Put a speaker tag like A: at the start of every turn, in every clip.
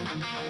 A: To the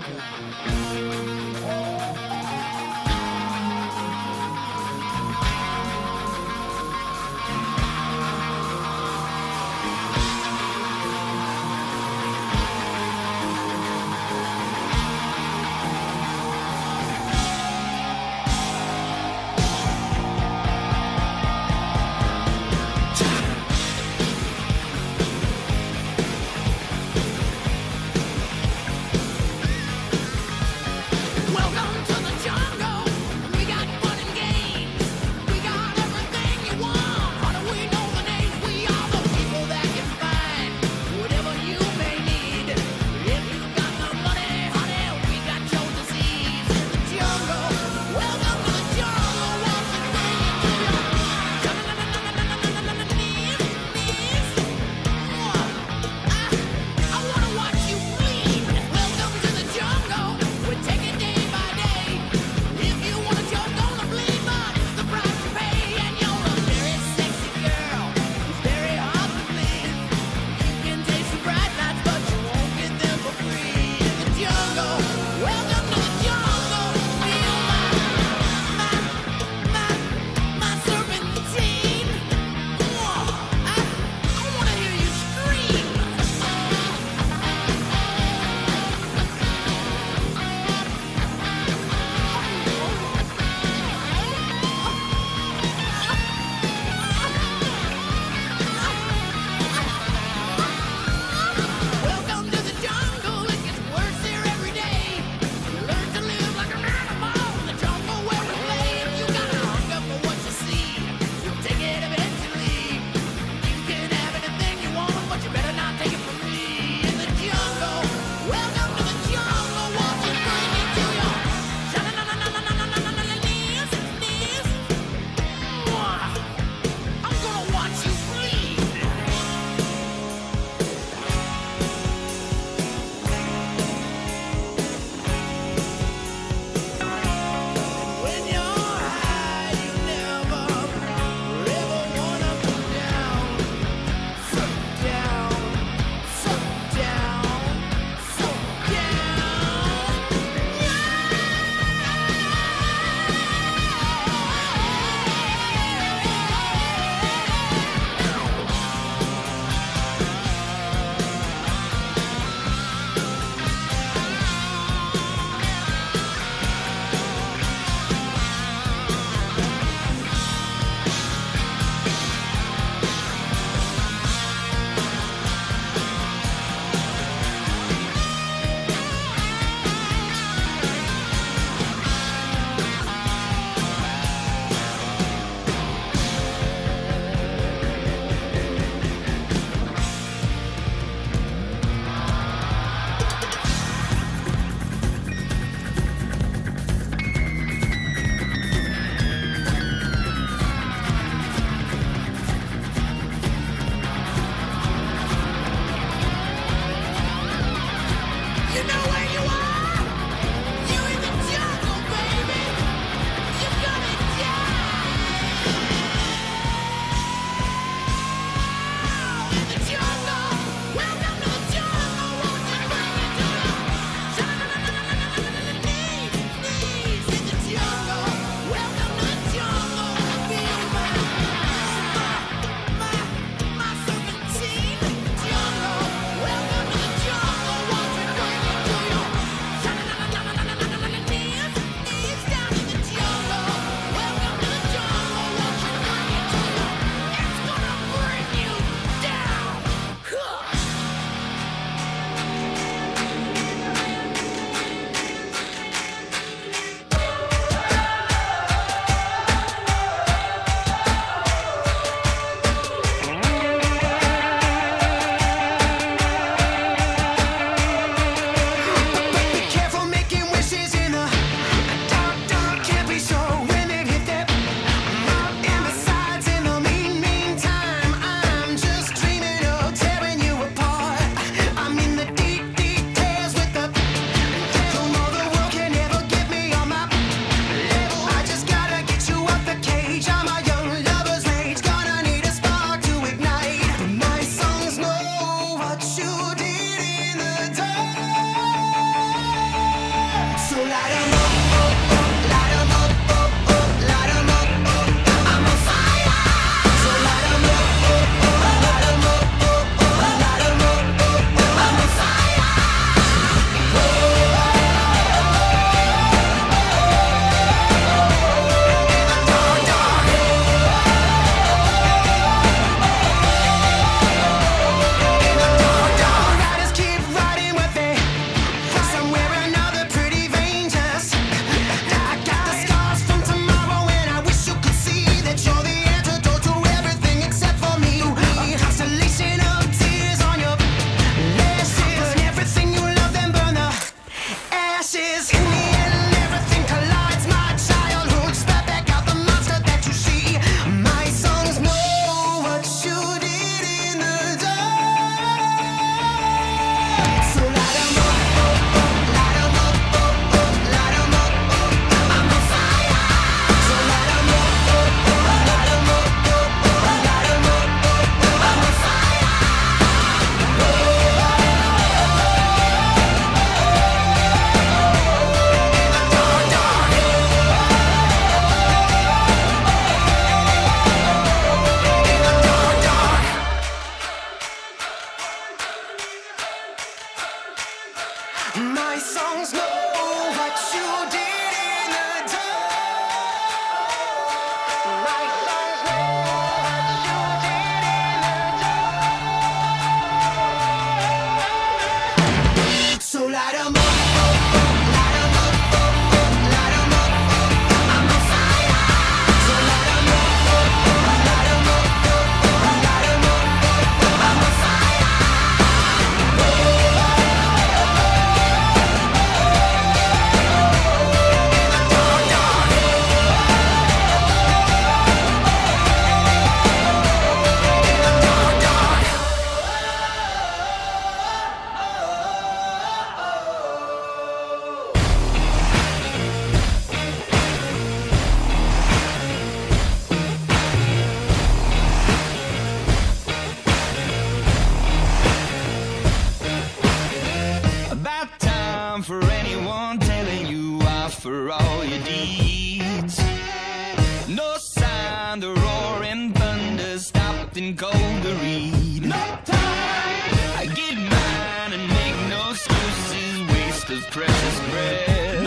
B: with precious bread.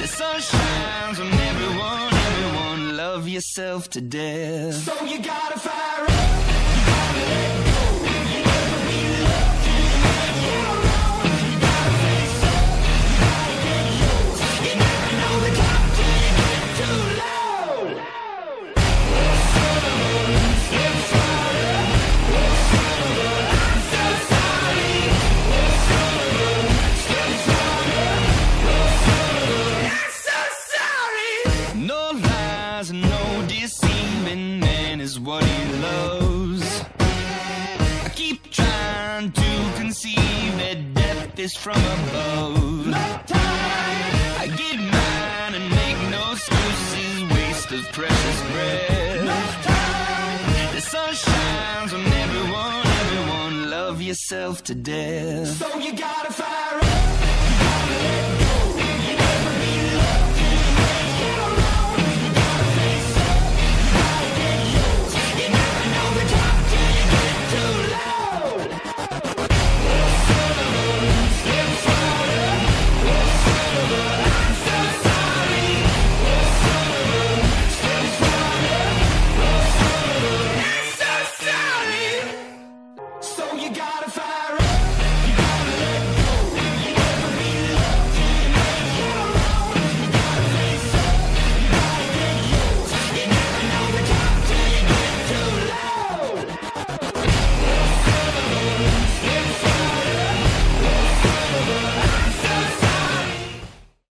B: The sun shines on everyone, everyone. Love yourself to death.
C: So you gotta fire up.
B: no deceiving man is what he loves. I keep trying to conceive that death is from above.
C: No time.
B: I get mine and make no excuses, waste of precious breath.
C: No time.
B: The sun shines on everyone, everyone. Love yourself to death.
C: So you gotta fire up.